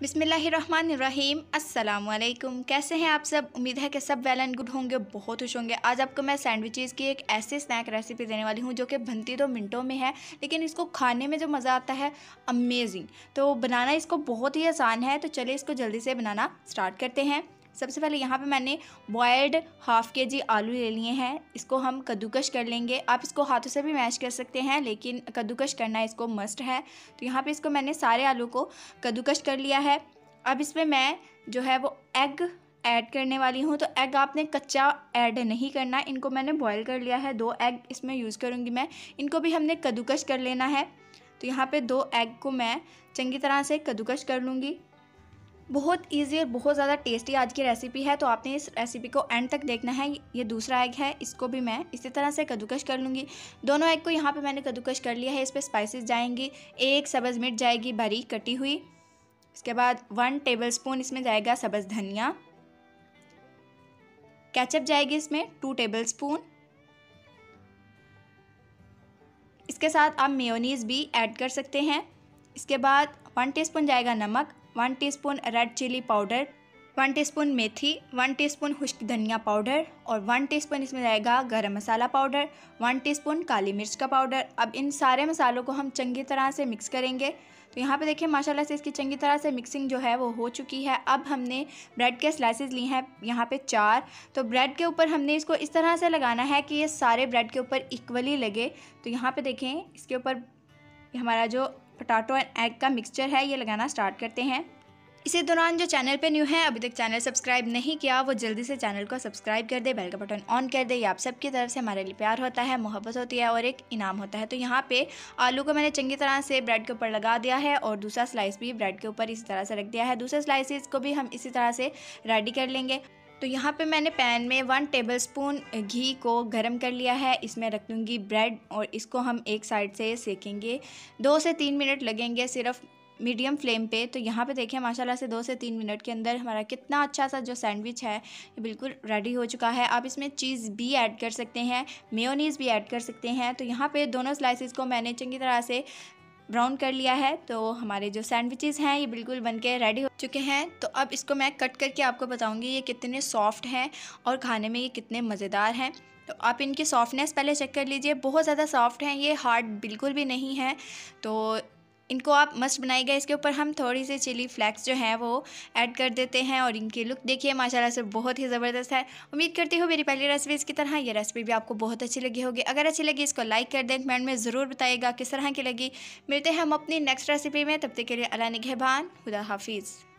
बिसमीम अल्लाम कैसे हैं आप सब? उम्मीद है कि सब वेल एंड गुड होंगे, बहुत खुश होंगे। आज आपको मैं सैंडविचेज़ की एक ऐसी स्नैक रेसिपी देने वाली हूँ जो कि बनती तो मिनटों में है, लेकिन इसको खाने में जो मज़ा आता है अमेजिंग तो बनाना इसको बहुत ही आसान है तो चलिए इसको जल्दी से बनाना स्टार्ट करते हैं। सबसे पहले यहाँ पे मैंने बॉयल्ड हाफ़ के जी आलू ले लिए हैं। इसको हम कद्दूकश कर लेंगे। आप इसको हाथों से भी मैश कर सकते हैं, लेकिन कद्दूकश करना इसको मस्ट है। तो यहाँ पे इसको मैंने सारे आलू को कद्दूकश कर लिया है। अब इसमें मैं जो है वो एग ऐड करने वाली हूँ। तो एग आपने कच्चा ऐड नहीं करना। इनको मैंने बॉयल कर लिया है। दो एग इसमें यूज़ करूँगी मैं। इनको भी हमने कद्दूकश कर लेना है। तो यहाँ पे दो एग को मैं चंगी तरह से कद्दूकश कर लूँगी। बहुत इजी और बहुत ज़्यादा टेस्टी आज की रेसिपी है तो आपने इस रेसिपी को एंड तक देखना है। ये दूसरा एग है, इसको भी मैं इसी तरह से कद्दूकश कर लूँगी। दोनों एग को यहाँ पे मैंने कद्दूकश कर लिया है, इस पर स्पाइसेस जाएँगी। एक सब्ज़ मिर्च जाएगी बारीक कटी हुई। इसके बाद वन टेबल स्पून इसमें जाएगा सब्ज़ धनिया। कैचअप जाएगी इसमें टू टेबल स्पून इसके साथ आप मेयोनीज़ भी ऐड कर सकते हैं। इसके बाद वन टीस्पून जाएगा नमक, one teaspoon red chilli powder, one teaspoon मेथी, वन टीस्पून खुश्क धनिया पाउडर और वन टीस्पून इसमें जाएगा गरम मसाला पाउडर, वन टीस्पून काली मिर्च का पाउडर। अब इन सारे मसालों को हम चंगी तरह से मिक्स करेंगे। तो यहाँ पे देखिए, माशाल्लाह से इसकी चंगी तरह से मिक्सिंग जो है वो हो चुकी है। अब हमने ब्रेड के स्लाइसेस ली हैं यहाँ पे चार। तो ब्रेड के ऊपर हमने इसको इस तरह से लगाना है कि ये सारे ब्रेड के ऊपर इक्वली लगे। तो यहाँ पे देखें, इसके ऊपर हमारा जो पोटाटो एंड एग का मिक्सचर है, ये लगाना स्टार्ट करते हैं। इसी दौरान जो चैनल पे न्यू है, अभी तक चैनल सब्सक्राइब नहीं किया, वो जल्दी से चैनल को सब्सक्राइब कर दे बेल का बटन ऑन कर दे। ये आप सबकी तरफ़ से हमारे लिए प्यार होता है, मोहब्बत होती है और एक इनाम होता है। तो यहाँ पे आलू को मैंने चंगी तरह से ब्रेड के ऊपर लगा दिया है और दूसरा स्लाइस भी ब्रेड के ऊपर इसी तरह से रख दिया है। दूसरे स्लाइसिस को भी हम इसी तरह से रेडी कर लेंगे। तो यहाँ पे मैंने पैन में वन टेबलस्पून घी को गरम कर लिया है। इसमें रख दूँगी ब्रेड और इसको हम एक साइड से सेकेंगे। दो से तीन मिनट लगेंगे सिर्फ़ मीडियम फ्लेम पे। तो यहाँ पे देखिए, माशाल्लाह से दो से तीन मिनट के अंदर हमारा कितना अच्छा सा जो सैंडविच है, ये बिल्कुल रेडी हो चुका है। आप इसमें चीज़ भी ऐड कर सकते हैं मेयोनीज़ भी ऐड कर सकते हैं। तो यहाँ पे दोनों स्लाइसिस को मैंने चंगी तरह से ब्राउन कर लिया है तो हमारे जो सैंडविचेस हैं ये बिल्कुल बन के रेडी हो चुके हैं। तो अब इसको मैं कट करके आपको बताऊँगी ये कितने सॉफ्ट हैं और खाने में ये कितने मज़ेदार हैं। तो आप इनकी सॉफ्टनेस पहले चेक कर लीजिए, बहुत ज़्यादा सॉफ्ट हैं, ये हार्ड बिल्कुल भी नहीं है। तो इनको आप मस्त बनाएगा इसके ऊपर हम थोड़ी सी चिली फ्लैक्स जो हैं, वो ऐड कर देते हैं और इनकी लुक देखिए, माशाल्लाह से बहुत ही ज़बरदस्त है। उम्मीद करती हूँ मेरी पहली रेसिपी इसकी तरह ये रेसिपी भी आपको बहुत अच्छी लगी होगी। अगर अच्छी लगी इसको लाइक कर दें कमेंट में ज़रूर बताइएगा किस तरह की लगी। मिलते हैं हम अपनी नेक्स्ट रेसिपी में। तब तक के लिए अला निगहबान खुदा हाफिज़।